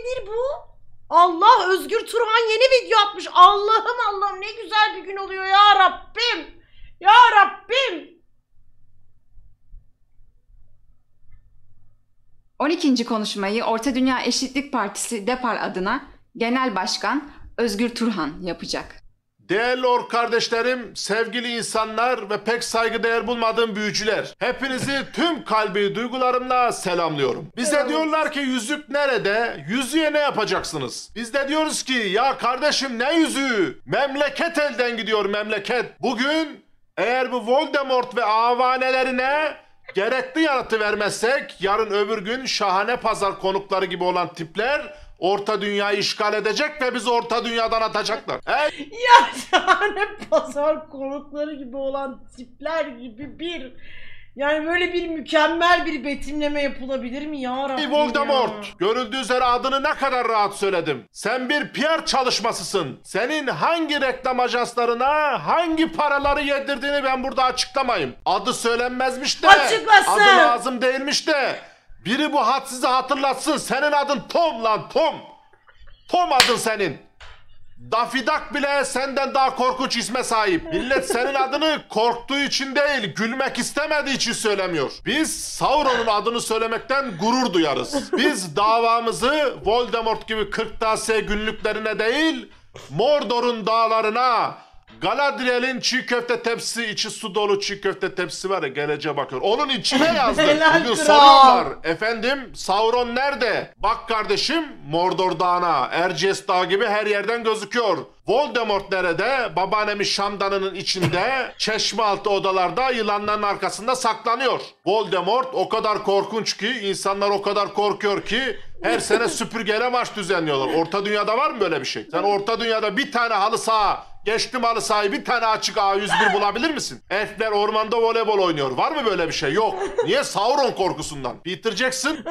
nedir bu? Allah Özgür Turhan yeni video atmış. Allah'ım Allah'ım ne güzel bir gün oluyor ya Rabbim. Ya Rabbim. 12. konuşmayı Orta Dünya Eşitlik Partisi DEPAR adına Genel Başkan Özgür Turhan yapacak. Değerli or kardeşlerim, sevgili insanlar ve pek saygıdeğer bulmadığım büyücüler. Hepinizi tüm kalbi duygularımla selamlıyorum. Bize diyorlar ki yüzük nerede? Yüzüğe ne yapacaksınız? Biz de diyoruz ki ya kardeşim ne yüzüğü? Memleket elden gidiyor memleket. Bugün eğer bu Voldemort ve avanelerine gerekli yanıtı vermezsek yarın öbür gün şahane pazar konukları gibi olan tipler Orta Dünyayı işgal edecek ve bizi Orta Dünyadan atacaklar. Ey Ya şahane pazar konukları gibi olan tipler gibi bir yani böyle bir mükemmel bir betimleme yapılabilir mi ya Rabbim Voldemort! ya? Görüldüğü üzere adını ne kadar rahat söyledim. Sen bir PR çalışmasısın. Senin hangi reklam ajanslarına hangi paraları yedirdiğini ben burada açıklamayayım. Adı söylenmezmiş de. Açıklasın! Adı lazım değilmiş de. Biri bu size hatırlatsın. Senin adın Tom lan Tom. Tom adın senin. Daffy Duck bile senden daha korkunç isme sahip. Millet senin adını korktuğu için değil, gülmek istemediği için söylemiyor. Biz Sauron'un adını söylemekten gurur duyarız. Biz davamızı Voldemort gibi kırktasiye günlüklerine değil, Mordor'un dağlarına, Galadriel'in çiğ köfte tepsisi, içi su dolu çiğ köfte tepsisi var ya geleceğe bakıyor. Onun içine yazdık. Helal Bugün kral. soruyorlar. Efendim Sauron nerede? Bak kardeşim Mordor Dağı'na, Erciyes Dağı gibi her yerden gözüküyor. Voldemort nerede? Babaannemin şamdanının içinde, çeşme altı odalarda yılanların arkasında saklanıyor. Voldemort o kadar korkunç ki, insanlar o kadar korkuyor ki her sene süpürgeyle maç düzenliyorlar. Orta dünyada var mı böyle bir şey? Sen orta dünyada bir tane halı saha, geçtim halı sahayı bir tane açık A101 bulabilir misin? Elfler ormanda voleybol oynuyor. Var mı böyle bir şey? Yok. Niye? Sauron korkusundan. Peter Jackson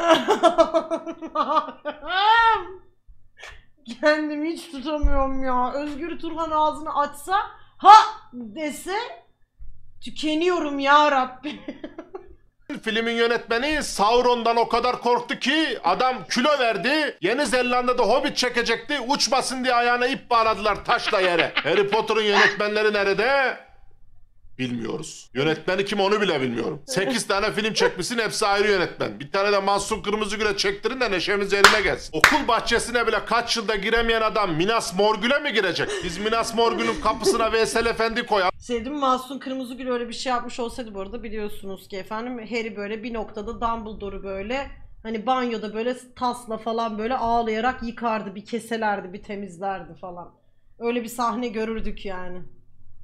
Kendimi hiç tutamıyorum ya. Özgür Turhan ağzını açsa ha dese tükeniyorum ya Rabbim. filmin yönetmeni Sauron'dan o kadar korktu ki adam kilo verdi. Yeni Zelanda'da Hobbit çekecekti. Uçmasın diye ayağına ip bağladılar taşla yere. Harry Potter'ın yönetmenleri nerede? Bilmiyoruz. Yönetmeni kim onu bile bilmiyorum. 8 tane film çekmişsin hepsi ayrı yönetmen. Bir tane de Mahsun Kırmızıgül'e çektirin de neşemiz yerine gelsin. Okul bahçesine bile kaç yılda giremeyen adam Minas Morgül'e mi girecek? Biz Minas Morgül'ün kapısına Veysel Efendi koyalım. Sevdim Masum Kırmızıgül öyle bir şey yapmış olsaydı bu arada biliyorsunuz ki efendim Harry böyle bir noktada Dumbledore'u böyle hani banyoda böyle tasla falan böyle ağlayarak yıkardı bir keselerdi bir temizlerdi falan. Öyle bir sahne görürdük yani.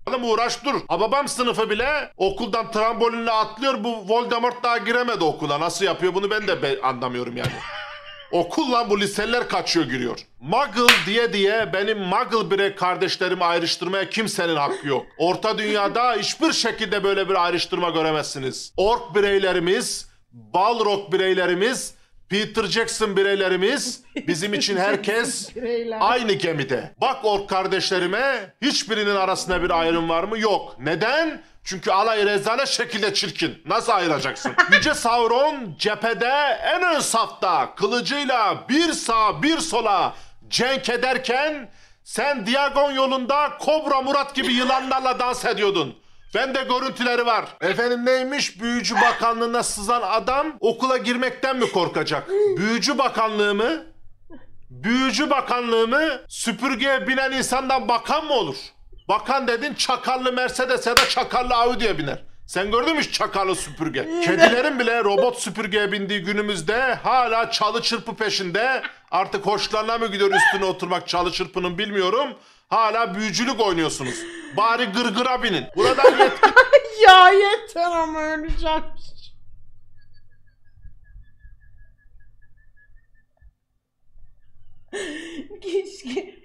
Oğlum uğraş dur. Hababam sınıfı bile okuldan trambolinle atlıyor. Bu Voldemort daha giremedi okula. Nasıl yapıyor bunu ben de be- anlamıyorum yani. Okul lan bu liseler kaçıyor giriyor. Muggle diye diye benim Muggle birey kardeşlerimi ayrıştırmaya kimsenin hakkı yok. Orta dünyada hiçbir şekilde böyle bir ayrıştırma göremezsiniz. Ork bireylerimiz, Balrog bireylerimiz, Peter Jackson bireylerimiz bizim için herkes Bireyler. Aynı gemide. Bak ork kardeşlerime hiçbirinin arasında bir ayrım var mı? Yok. Neden? Çünkü alay rezalet şekilde çirkin. Nasıl ayıracaksın? Yüce Sauron cephede en ön safta kılıcıyla bir sağa bir sola cenk ederken sen Diagon yolunda Kobra Murat gibi yılanlarla dans ediyordun. Bende görüntüleri var. Efendim neymiş? Büyücü Bakanlığı'na sızan adam okula girmekten mi korkacak? Büyücü Bakanlığı mı? Büyücü bakanlığı mı? Süpürgeye binen insandan bakan mı olur? Bakan dedin çakarlı Mercedes ya da çakarlı Audi'ye biner. Sen gördün mü hiç çakarlı süpürge? Kedilerin bile robot süpürgeye bindiği günümüzde hala çalı çırpı peşinde. Artık hoşlarına mı gidiyor üstüne oturmak çalı çırpının bilmiyorum. Hala büyücülük oynuyorsunuz. Bari gırgıra binin. Buradan yetki ya yeter ama öleceğim. keşke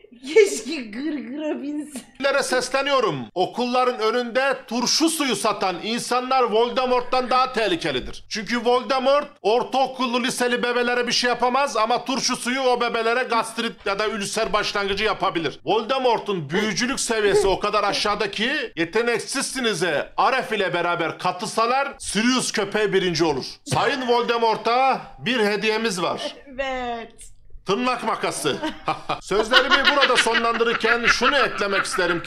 keşke gırgıra binsin. Yetkililere sesleniyorum. Okulların önünde turşu suyu satan insanlar Voldemort'tan daha tehlikelidir. Çünkü Voldemort ortaokullu liseli bebelere bir şey yapamaz ama turşu suyu o bebelere gastrit ya da ülser başlangıcı yapabilir. Voldemort'un büyücülük seviyesi o kadar aşağıda ki yeteneksizsinize Aref ile beraber katılsalar Sirius köpeği birinci olur. Sayın Voldemort'a bir hediyemiz var. Evet. Tırnak makası. Sözlerimi burada sonlandırırken şunu eklemek isterim.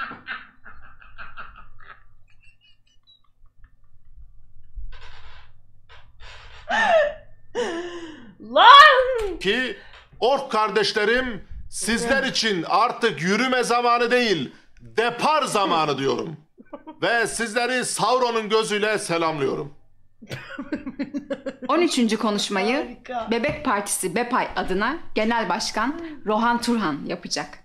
Lan! ki ork kardeşlerim sizler için artık yürüme zamanı değil depar zamanı diyorum. Ve sizleri Sauron'un gözüyle selamlıyorum. 13. konuşmayı Harika. Bebek Partisi BEPAY adına Genel Başkan Rohan Turhan yapacak.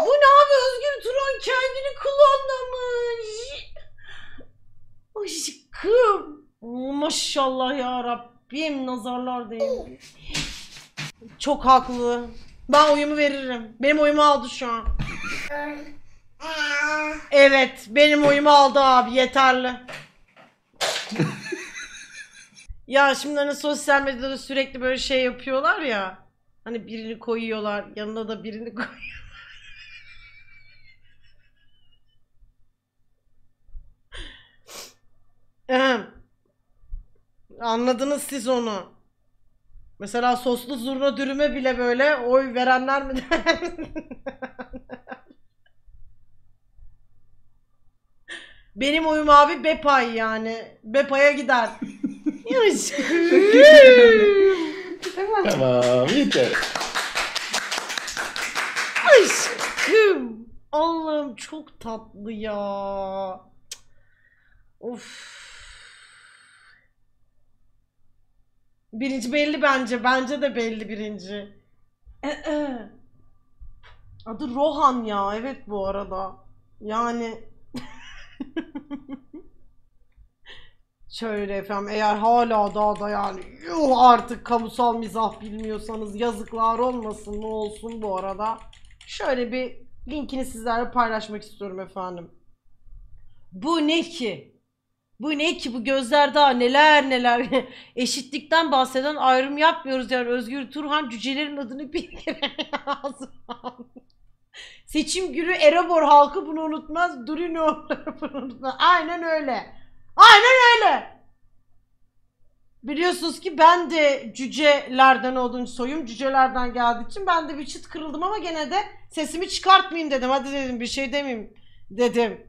Bu ne abi Özgür Turan kendini klonlamış. Aşkım. Maşallah ya Rabbim nazarlar değil. Çok haklı. Ben oyumu veririm. Benim oyumu aldı şu an. Evet, benim oyumu aldı abi. Yeterli. ya şimdi hani sosyal medyada sürekli böyle şey yapıyorlar ya. Hani birini koyuyorlar, yanına da birini koyuyorlar. Anladınız siz onu. Mesela soslu zurna dürüme bile böyle oy verenler mi? Benim oyum abi Bepay yani. Bepay'a gider. Aşkım. Tamam yeter. Aşkım. Allah'ım çok tatlı ya. Cık. Of. Birinci belli bence. Bence de belli birinci. Ee, Adı Rohan ya. Evet bu arada. Yani Şöyle efendim eğer hala daha da yani yuh artık kamusal mizah bilmiyorsanız yazıklar olmasın ne olsun bu arada. Şöyle bir linkini sizlerle paylaşmak istiyorum efendim. Bu ne ki? Bu ne ki? Bu gözler daha neler neler. Eşitlikten bahseden ayrım yapmıyoruz yani. Özgür Turhan cücelerin adını bir kere yazdı. Seçim günü Erebor halkı bunu unutmaz. Durino bunu unutmaz. Aynen öyle. Aynen öyle. Biliyorsunuz ki ben de cücelerden olduğum soyum cücelerden geldiği için ben de bir çıt kırıldım ama gene de sesimi çıkartmayayım dedim. Hadi dedim bir şey demeyeyim dedim.